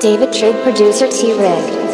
David Trigg, producer T Rig.